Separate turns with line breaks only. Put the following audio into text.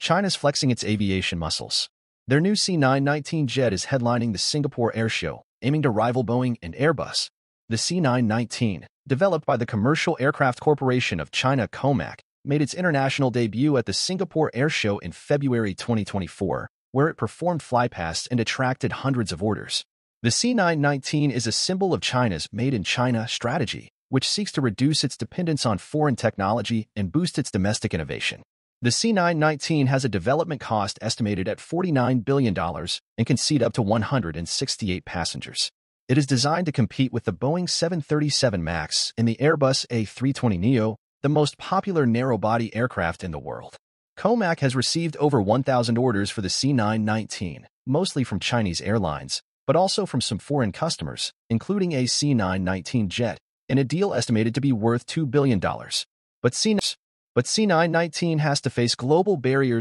China's flexing its aviation muscles. Their new C919 jet is headlining the Singapore Air Show, aiming to rival Boeing and Airbus. The C919, developed by the Commercial Aircraft Corporation of China COMAC, made its international debut at the Singapore Air Show in February 2024, where it performed flypasts and attracted hundreds of orders. The C919 is a symbol of China's Made in China strategy, which seeks to reduce its dependence on foreign technology and boost its domestic innovation. The C919 has a development cost estimated at $49 billion and can seat up to 168 passengers. It is designed to compete with the Boeing 737 MAX and the Airbus A320neo, the most popular narrow-body aircraft in the world. COMAC has received over 1,000 orders for the C919, mostly from Chinese airlines, but also from some foreign customers, including a C919 jet, in a deal estimated to be worth $2 billion. But, C- but C919 has to face global barriers